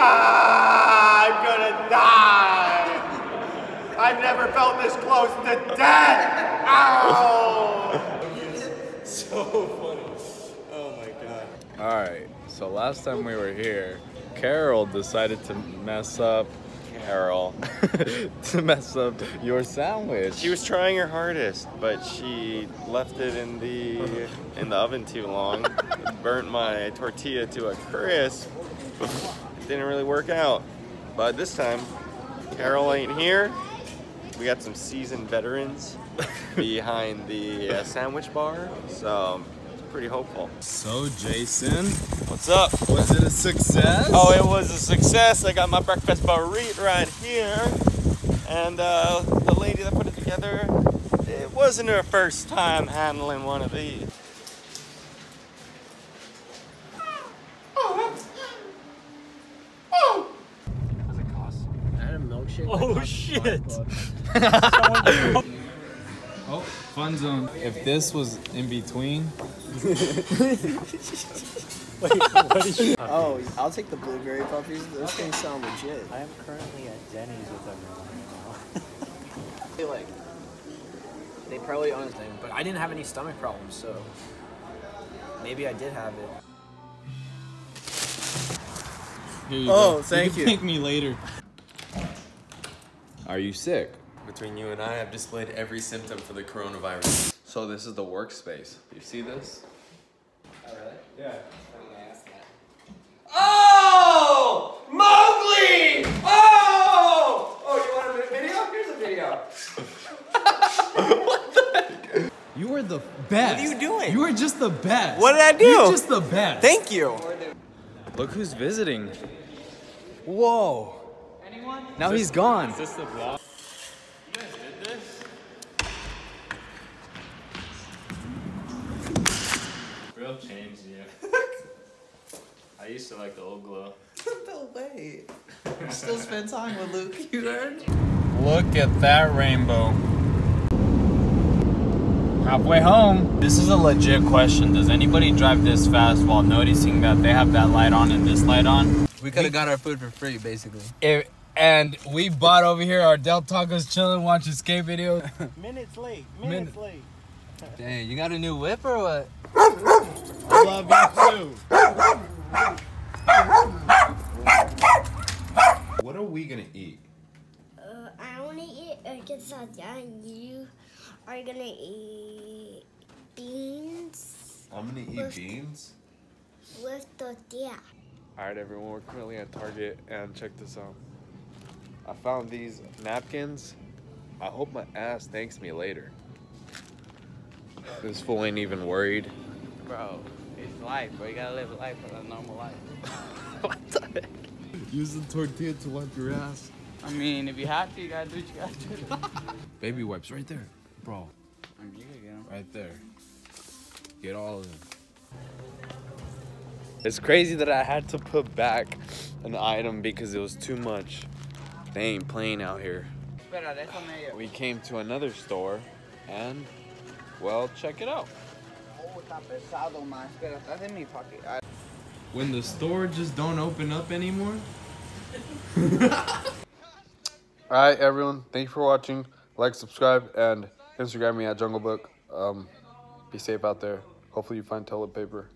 Ah, I'm gonna die. I've never felt this close to death. Ow! So funny. Oh my god. All right. So last time we were here, Carol decided to mess up. Carol, to mess up your sandwich. She was trying her hardest, but she left it in the in the oven too long. Burnt my tortilla to a crisp. Didn't really work out. But this time, Carol ain't here. We got some seasoned veterans behind the uh, sandwich bar, so it's pretty hopeful. So Jason, What's up? was it a success? Oh, it was a success. I got my breakfast burrito right here. And uh, the lady that put it together, it wasn't her first time handling one of these. I had a milkshake. Oh shit! Oh, fun zone. If this was in between, Oh, I'll take the blueberry puppies. Those things sound legit. I am currently at Denny's with everyone right now. They like, they probably understand, but I didn't have any stomach problems, so maybe I did have it. here you Oh, go. thank can you. Thank me later. Are you sick? Between you and I, I've displayed every symptom for the coronavirus. So this is the workspace. You see this? Oh! oh! Mowgli! Oh! Oh, you want a video? Here's a video. You are the best. What are you doing? You are just the best. What did I do? You're just the best. Thank you. Look who's visiting. Whoa. Anyone? Now he's gone. this the vlog? Real change, yeah. I used to like the old glow. No way. Still spend time with Luke. You heard? Look at that rainbow. Halfway home. This is a legit question. Does anybody drive this fast while noticing that they have that light on and this light on? We could have got our food for free, basically. If, and we bought over here our Del Tacos chilling, watching skate videos. Minutes late. Minutes late. Dang, you got a new whip or what? I love you too. What are we gonna eat? Uh, I want to eat a quesadilla and you are gonna eat beans I'm gonna eat With- beans. with tortilla. Alright everyone, we're currently at Target and check this out. I found these napkins. I hope my ass thanks me later. This fool ain't even worried. Bro, it's life, bro. You gotta live life for a normal life. what the heck? Use the tortilla to wipe your ass. I mean, if you have to, you gotta do what you gotta do. Baby wipes right there. Bro, I mean, you could get 'em. right there. Get all of them. It's crazy that I had to put back an item because it was too much. They ain't playing out here. We came to another store and, well, check it out. Oh, está pesado, man. Espera, estás en mi pocket. I- When the store just don't open up anymore. Alright, everyone. Thank you for watching. Like, subscribe, and Instagram me at Jungle Book. Um, be safe out there. Hopefully, you find toilet paper.